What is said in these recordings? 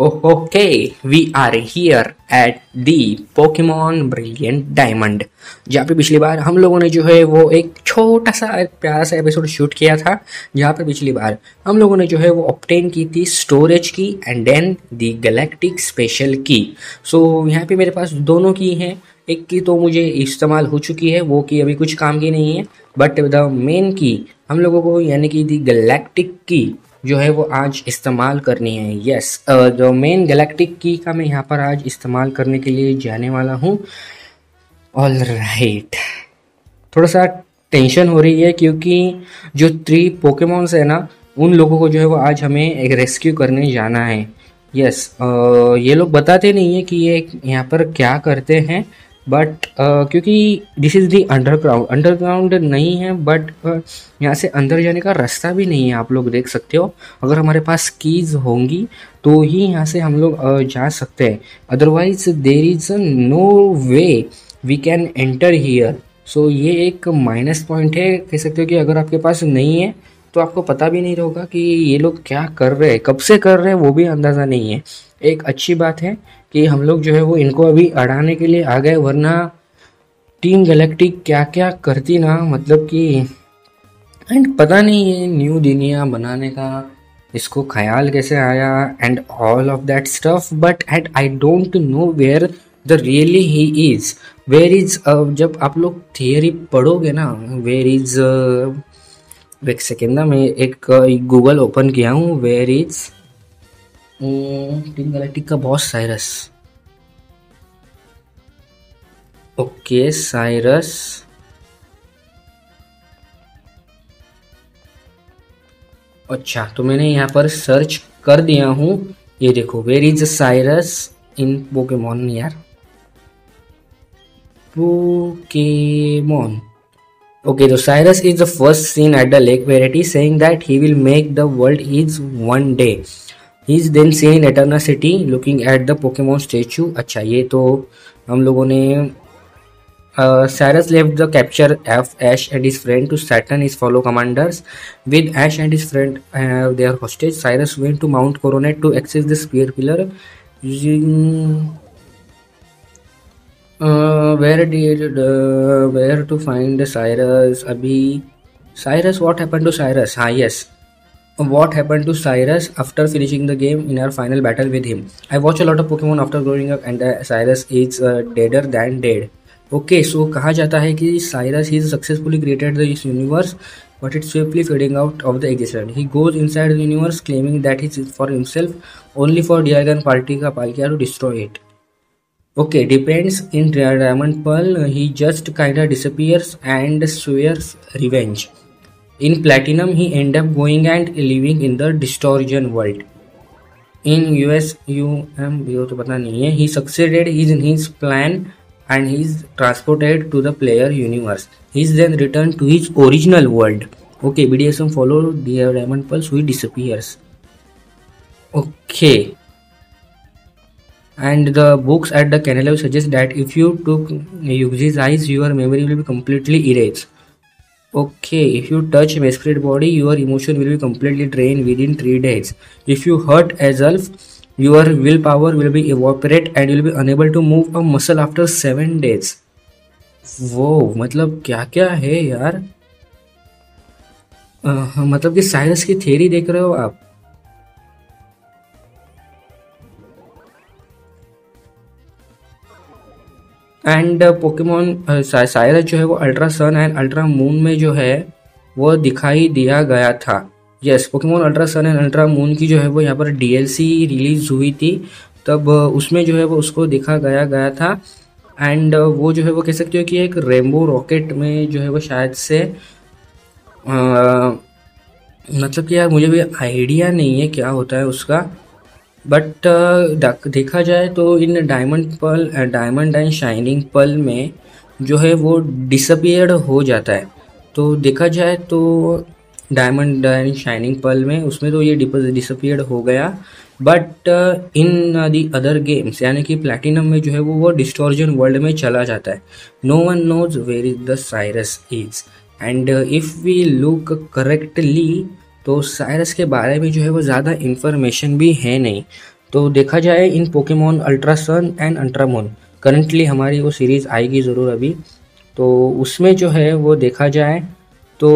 Okay, we are here at the Pokemon Brilliant Diamond. जहाँ पे पिछली बार हम लोगों ने जो है वो एक छोटा सा प्यारा सा एपिसोड शूट किया था जहाँ पे पिछली बार हम लोगों ने जो है वो ऑप्टेन की थी स्टोरेज की and then the galactic special की. सो यहाँ पे मेरे पास दोनों की हैं। एक की तो मुझे इस्तेमाल हो चुकी है वो की अभी कुछ काम की नहीं है बट द मेन की हम लोगों को यानी कि दी गलेक्टिक की जो है वो आज इस्तेमाल करनी है। यस जो मेन गैलेक्टिक की का मैं यहाँ पर आज इस्तेमाल करने के लिए जाने वाला हूँ। ऑल राइट थोड़ा सा टेंशन हो रही है क्योंकि जो थ्री पोकेमोन्स है ना, उन लोगों को जो है वो आज हमें एक रेस्क्यू करने जाना है। यस ये लोग बताते नहीं है कि ये यहाँ पर क्या करते हैं। बट uh, क्योंकि this is the underground underground नहीं है बट uh, यहाँ से अंदर जाने का रास्ता भी नहीं है आप लोग देख सकते हो। अगर हमारे पास कीज़ होंगी तो ही यहाँ से हम लोग uh, जा सकते हैं। Otherwise there is no way we can enter here so ये एक माइनस पॉइंट है। कह सकते हो कि अगर आपके पास नहीं है तो आपको पता भी नहीं होगा कि ये लोग क्या कर रहे हैं कब से कर रहे हैं वो भी अंदाज़ा नहीं है। एक अच्छी बात है कि हम लोग जो है वो इनको अभी अड़ाने के लिए आ गए, वरना टीम गैलेक्टिक क्या क्या करती ना मतलब कि एंड पता नहीं ये न्यू दुनिया बनाने का इसको ख्याल कैसे आया and all of that stuff, but at I don't know where the really he is. Where is जब आप लोग थियरी पढ़ोगे ना, वेयर इज़ एक सेकेंड ना, मैं एक गूगल ओपन किया हूँ, वेयर इज़ टीम गैलेक्टिक का बॉस साइरस। Okay, Cyrus. अच्छा तो मैंने यहाँ पर सर्च कर दिया हूँ। ये देखो where is Cyrus in Pokemon यार? ओके तो Cyrus is the first scene at the Lake Verity it saying that he will make the world is one day is then say in Eterna City looking at the Pokemon statue अच्छा ये तो हम लोगों ने Cyrus left the capture of Ash and is friend to Saturn is follow commanders with Ash and is friend they are hostage Cyrus went to Mount Coronet to access the spear pillar using where did where to find Cyrus अभी Cyrus what happen to Cyrus हाँ yes what happened to Cyrus after finishing the game in our final battle with him. I watch a lot of Pokemon after growing up and uh, Cyrus is uh, deader than dead. Okay, so कहा जाता है कि Cyrus he successfully created this universe but it's swiftly fading out of the existence. He goes inside the universe claiming that it's for himself only for Dialga party ka Palkia to destroy it. Okay, depends in Diamond Pearl he just kinda disappears and swears revenge. In Platinum, he ended up going and living in the Distortion world. In US, UM, तो पता नहीं है, he succeeded in his plan and he is transported to the player universe. He is then returned to his original world. Okay, BDSM follow the Diamond Pulse, he disappears. Okay. And the books at the Canelo suggest that if you took Yuxi's eyes, your memory will be completely erased. Okay, if you touch masquerade body, your emotion will be completely drained within 3 days. If you hurt yourself, your willpower will be evaporate and you'll be unable to move a muscle after 7 days. वो मतलब क्या क्या है यार आ, मतलब कि science की थ्योरी देख रहे हो आप एंड पोकेमोन सायरस जो है वो Ultra Sun and Ultra Moon में जो है वो दिखाई दिया गया था। Yes Pokemon Ultra Sun and Ultra Moon की जो है वो यहाँ पर डीएलसी रिलीज़ हुई थी। तब uh, उसमें जो है वो उसको दिखा गया गया था। एंड uh, वो जो है वो कह सकते हो कि एक रेमबो रॉकेट में जो है वो शायद से आ, uh, मतलब कि यार मुझे भी आइडिया नहीं है क्या होता है उसका। बट uh, देखा जाए तो in Diamond Pearl Diamond and Shining Pearl में जो है वो डिसअपियर्ड हो जाता है। तो देखा जाए तो डायमंड एंड शाइनिंग पल में उसमें तो ये डिसअपियर्ड हो गया। But in the other games यानी कि प्लेटिनम में जो है वो वो डिस्टोर्जन वर्ल्ड में चला जाता है। No one knows where is the Cyrus is and if we look correctly तो साइरस के बारे में जो है वो ज़्यादा इन्फॉर्मेशन भी है नहीं। तो देखा जाए in Pokemon Ultra Sun and Ultra Moon currently हमारी वो सीरीज़ आएगी ज़रूर अभी। तो उसमें जो है वो देखा जाए तो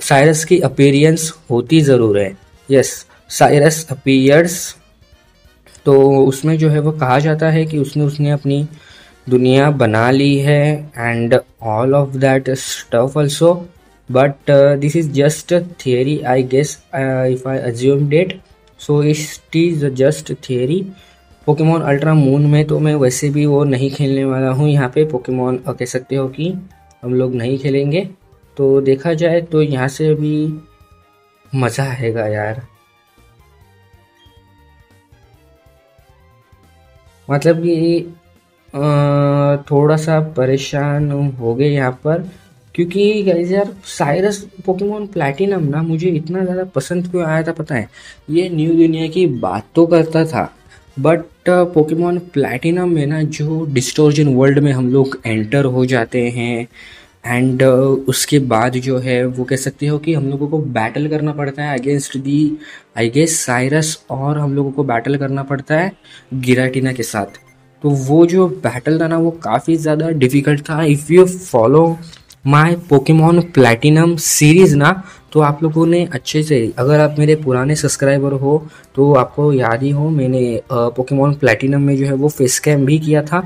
साइरस की अपीरियंस होती ज़रूर है। यस साइरस अपीयर्स तो उसमें जो है वो कहा जाता है कि उसने उसने अपनी दुनिया बना ली है and all of that stuff also but this is just theory I guess if I assume that so it is just theory Pokemon Ultra Moon में तो मैं वैसे भी वो नहीं खेलने वाला हूँ। यहाँ पे पोकेमोन कह सकते हो कि हम लोग नहीं खेलेंगे। तो देखा जाए तो यहाँ से भी मज़ा आएगा यार। मतलब कि थोड़ा सा परेशान हो गए यहाँ पर। क्योंकि गाइज़ यार साइरस पोकेमोन प्लैटिनम ना मुझे इतना ज़्यादा पसंद क्यों आया था पता है? ये न्यू दुनिया की बात तो करता था बट पोकेमोन प्लैटिनम में ना जो डिस्टोर्जन वर्ल्ड में हम लोग एंटर हो जाते हैं एंड uh, उसके बाद जो है वो कह सकते हो कि हम लोगों को बैटल करना पड़ता है against the I guess Cyrus और हम लोगों को बैटल करना पड़ता है गिराटिना के साथ। तो वो जो बैटल था ना वो काफ़ी ज़्यादा डिफ़िकल्ट था। If you follow my Pokemon Platinum series ना तो आप लोगों ने अच्छे से, अगर आप मेरे पुराने सब्सक्राइबर हो तो आपको याद ही हो, मैंने पोकेमोन प्लैटिनम में जो है वो फेस कैम भी किया था।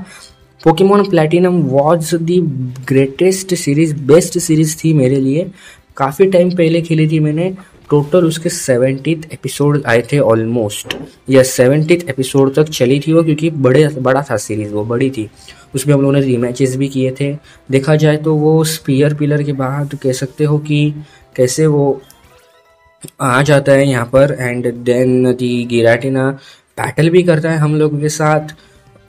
Pokemon Platinum was the greatest series best series थी मेरे लिए। काफ़ी टाइम पहले खेली थी मैंने टोटल उसके सेवेंटीथ एपिसोड आए थे ऑलमोस्ट या सेवेंटीथ एपिसोड तक चली थी वो, क्योंकि बड़े, बड़ा था सीरीज़ वो, बड़ी थी। उसमें हम लोगों ने रीमैचेस भी किए थे। देखा जाए तो वो स्पीयर पिलर के बाद कह सकते हो कि कैसे वो आ जाता है यहाँ पर and then the Giratina battle भी करता है हम लोगों के साथ।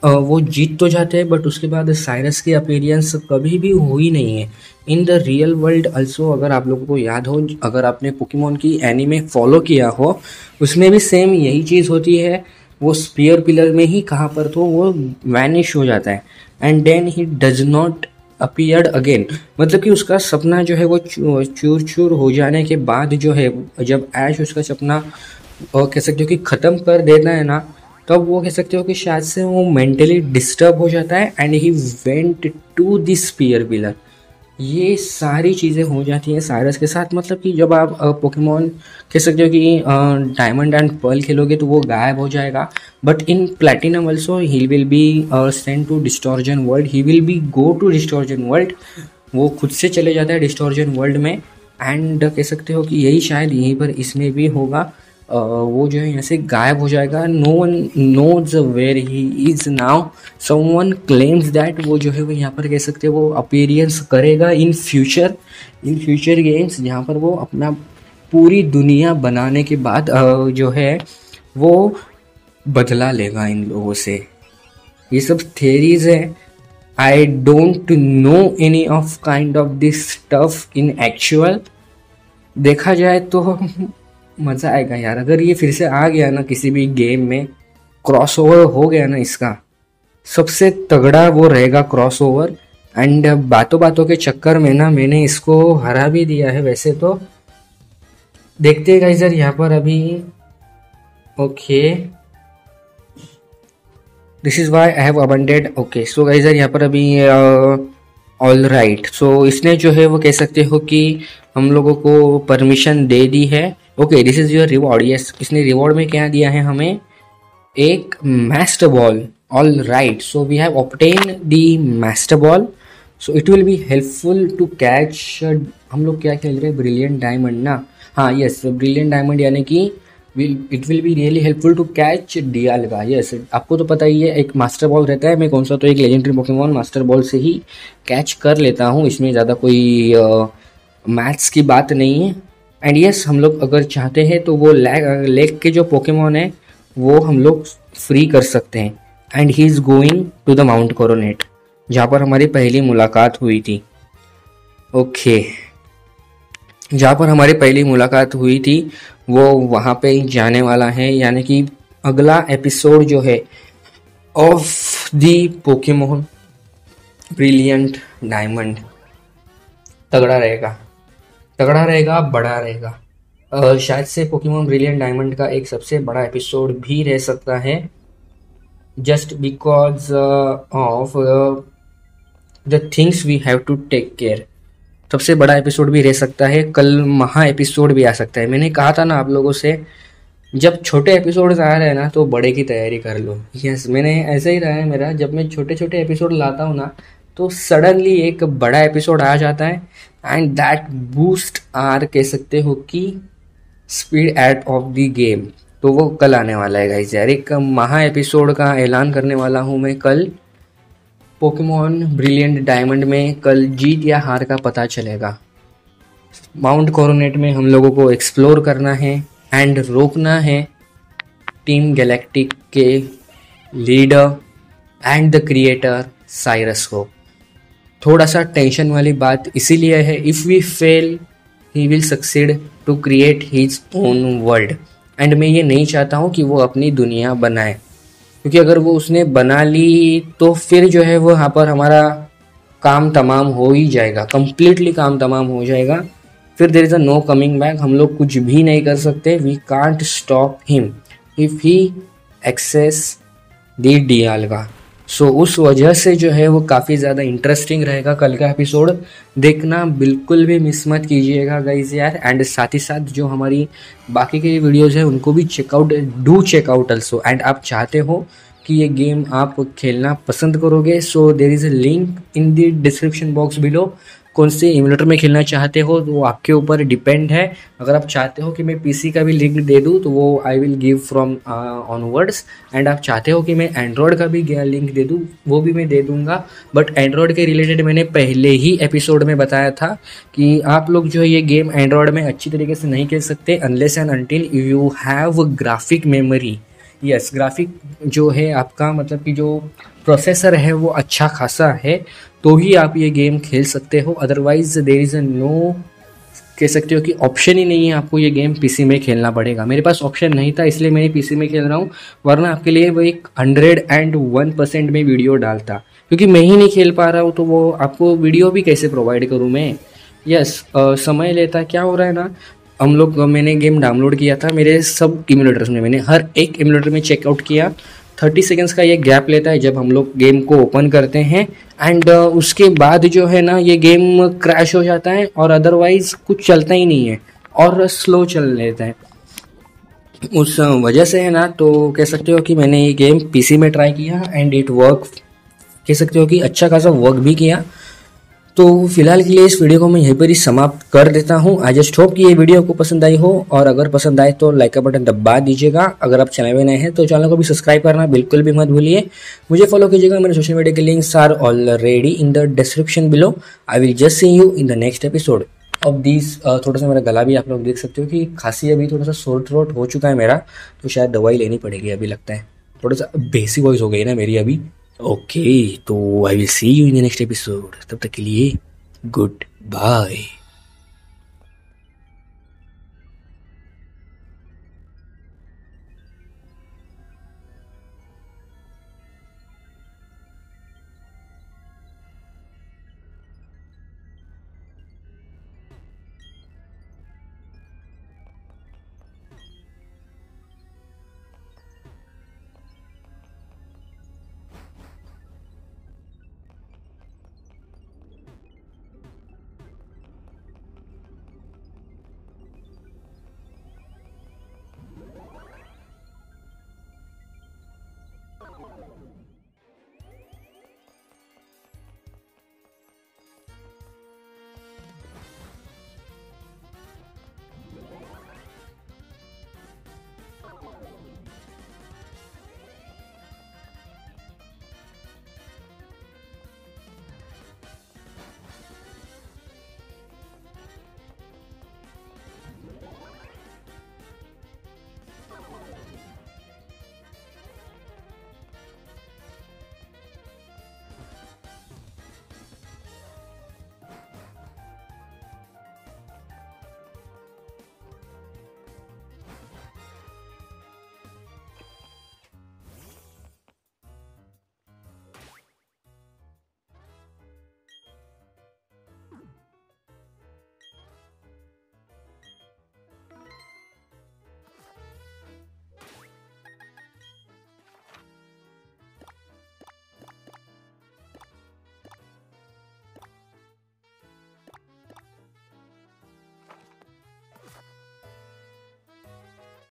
वो जीत तो जाते हैं बट उसके बाद साइरस की अपीरियंस कभी भी हुई नहीं है। In the real world also अगर आप लोगों को याद हो, अगर आपने पोकेमोन की एनीमे फॉलो किया हो, उसमें भी सेम यही चीज़ होती है। वो स्पीयर पिलर में ही कहाँ पर तो वो वैनिश हो जाता है। And then he does not appeared again मतलब कि उसका सपना जो है वो चूर चूर हो जाने के बाद जो है, जब ऐश उसका सपना कह सकते हो कि ख़त्म कर देता है ना तो वो कह सकते हो कि शायद से वो मेंटली डिस्टर्ब हो जाता है and he went to this pier pillar ये सारी चीज़ें हो जाती हैं साइरस के साथ। मतलब कि जब आप पोकेमोन कह सकते हो कि डायमंड एंड पर्ल खेलोगे तो वो गायब हो जाएगा। But in Platinum also he will be send to distortion world he will be go to distortion world वो खुद से चले जाता है डिस्टोर्जन वर्ल्ड में। एंड कह सकते हो कि यही शायद यहीं पर इसमें भी होगा। वो जो है यहाँ से गायब हो जाएगा। No one knows where he is now some one claims that वो जो है वो यहाँ पर कह सकते हैं वो अपीरियंस करेगा in future in future games जहाँ पर वो अपना पूरी दुनिया बनाने के बाद जो है वो बदला लेगा इन लोगों से। ये सब थेरीज है। I don't know any of kind of this stuff in actual देखा जाए तो मज़ा आएगा यार। अगर ये फिर से आ गया ना किसी भी गेम में क्रॉस ओवर हो गया ना इसका, सबसे तगड़ा वो रहेगा क्रॉस ओवर एंड बातों बातों के चक्कर में ना मैंने इसको हरा भी दिया है वैसे तो। देखते हैं सर यहाँ पर अभी okay this is why I have abandoned okay so guys यहाँ पर अभी ऑल राइट सो इसने जो है वो कह सकते हो कि हम लोगों को परमिशन दे दी है। Okay this is your reward yes इसने रिवॉर्ड में क्या दिया है हमें? एक master ball all right so we have obtain the master ball so it will be helpful to catch हम लोग क्या खेल रहे हैं? ब्रिलियंट डायमंड ना? हाँ यस ब्रिलियंट डायमंड यानी कि it will be really helpful to catch Dialga yes आपको तो पता ही है एक मास्टर बॉल रहता है. मैं कौन सा तो एक लेजेंडरी पोकेमोन मास्टर बॉल से ही कैच कर लेता हूँ. इसमें ज़्यादा कोई मैथ्स uh, की बात नहीं है. एंड यस हम लोग अगर चाहते हैं तो वो लेक के जो पोकेमोन है, वो हम लोग फ्री कर सकते हैं। And he is going to the Mount Coronet जहाँ पर हमारी पहली मुलाकात हुई थी। Okay okay. जहाँ पर हमारी पहली मुलाकात हुई थी, वो वहाँ पे जाने वाला है। यानी कि अगला एपिसोड जो है of the Pokemon Brilliant Diamond तगड़ा रहेगा। तगड़ा रहेगा, बड़ा रहेगा। शायद से पोकेमोन ब्रिलियंट डायमंड का एक सबसे बड़ा एपिसोड भी रह सकता है। Just because of the things we have to take care सबसे बड़ा एपिसोड भी रह सकता है, कल महा एपिसोड भी आ सकता है। मैंने कहा था ना आप लोगों से, जब छोटे एपिसोड आ रहे हैं ना तो बड़े की तैयारी कर लो। यस मैंने ऐसे ही रहा है मेरा, जब मैं छोटे छोटे एपिसोड लाता हूँ ना तो सडनली एक बड़ा एपिसोड आ जाता है। एंड दैट बूस्ट आर कह सकते हो कि speed at of the game तो वो कल आने वाला है गाइस यार, एक महा एपिसोड का ऐलान करने वाला हूँ मैं कल। पोकेमोन ब्रिलियंट डायमंड में कल जीत या हार का पता चलेगा। माउंट कोरोनेट में हम लोगों को एक्सप्लोर करना है एंड रोकना है टीम गैलेक्टिक के leader and the creator Cyrus को थोड़ा सा टेंशन वाली बात इसीलिए है if we fail he will succeed to create his own world and मैं ये नहीं चाहता हूँ कि वो अपनी दुनिया बनाए। क्योंकि अगर वो उसने बना ली तो फिर जो है वो यहाँ पर हमारा काम तमाम हो ही जाएगा। कम्प्लीटली काम तमाम हो जाएगा। फिर there is a no coming back हम लोग कुछ भी नहीं कर सकते। We can't stop him if he access the the Dialga so so, उस वजह से जो है वो काफ़ी ज़्यादा इंटरेस्टिंग रहेगा कल का एपिसोड देखना बिल्कुल भी मिस मत कीजिएगा गाइज़ यार। एंड साथ ही साथ जो हमारी बाकी के वीडियोज़ हैं उनको भी check out do check out also and आप चाहते हो कि ये गेम आप खेलना पसंद करोगे so there is a link in the description box below कौन से इम्यूलेटर में खेलना चाहते हो तो वो आपके ऊपर डिपेंड है। अगर आप चाहते हो कि मैं पीसी का भी लिंक दे दूँ तो वो I will give from onwards and आप चाहते हो कि मैं एंड्रॉयड का भी लिंक दे दूँ, वो भी मैं दे दूँगा. बट एंड्रॉयड के रिलेटेड मैंने पहले ही एपिसोड में बताया था कि आप लोग जो है ये गेम एंड्रॉयड में अच्छी तरीके से नहीं खेल सकते unless and until you have graphic memory yes graphic जो है आपका मतलब कि जो प्रोसेसर है वो अच्छा खासा है तो ही आप ये गेम खेल सकते हो। Otherwise there is a no कह सकते हो कि ऑप्शन ही नहीं है आपको ये गेम पीसी में खेलना पड़ेगा। मेरे पास ऑप्शन नहीं था इसलिए मैं पीसी में खेल रहा हूँ वरना आपके लिए वो एक हंड्रेड एंड वन परसेंट में वीडियो डालता। क्योंकि मैं ही नहीं खेल पा रहा हूँ तो वो आपको वीडियो भी कैसे प्रोवाइड करूँ मैं? यस yes, uh, समय लेता क्या हो रहा है ना? हम लोग मैंने गेम डाउनलोड किया था मेरे सब इम्यूलेटर्स में मैंने हर एक इम्यूलेटर में चेकआउट किया। थर्टी सेकेंड्स का ये गैप लेता है जब हम लोग गेम को ओपन करते हैं एंड uh, उसके बाद जो है ना ये गेम क्रैश हो जाता है और अदरवाइज़ कुछ चलता ही नहीं है और स्लो चल लेता है। उस वजह से है ना तो कह सकते हो कि मैंने ये गेम पीसी में ट्राई किया एंड इट वर्क कह सकते हो कि अच्छा खासा वर्क भी किया। तो फ़िलहाल के लिए इस वीडियो को मैं यहीं पर ही समाप्त कर देता हूँ। जस्ट होप कि ये वीडियो को पसंद आई हो और अगर पसंद आए तो लाइक का बटन दबा दीजिएगा। अगर आप चैनल में नए हैं तो चैनल को भी सब्सक्राइब करना बिल्कुल भी मत भूलिए। मुझे फॉलो कीजिएगा, मेरे सोशल मीडिया के links are already in the description below I will just see you in the next episode अब दिस थोड़ा सा मेरा गला भी आप लोग देख सकते हो कि खांसी अभी थोड़ा सा सोर थ्रोट हो चुका है मेरा तो शायद दवाई लेनी पड़ेगी अभी लगता है। थोड़ा सा बेसिक वॉइस हो गई ना मेरी अभी। ओके तो I will see you in the next episode तब तक के लिए गुड बाय